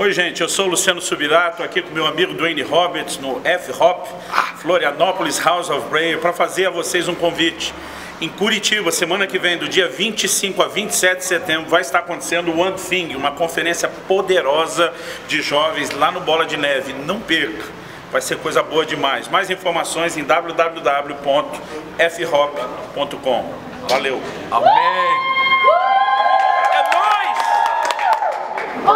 Oi, gente, eu sou o Luciano Subirato, aqui com meu amigo Dwayne Roberts no F-Hop, Florianópolis House of Prayer, para fazer a vocês um convite. Em Curitiba, semana que vem, do dia 25 a 27 de setembro, vai estar acontecendo o One Thing, uma conferência poderosa de jovens lá no Bola de Neve. Não perca, vai ser coisa boa demais. Mais informações em www.fhop.com. Valeu! Amém!